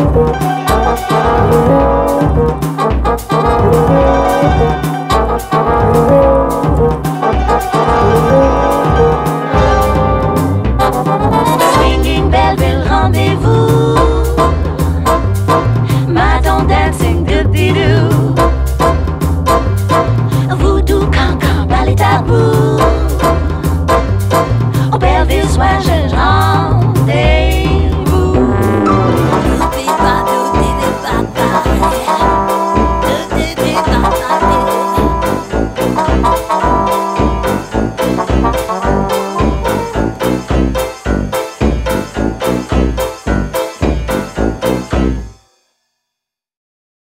Música